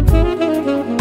Música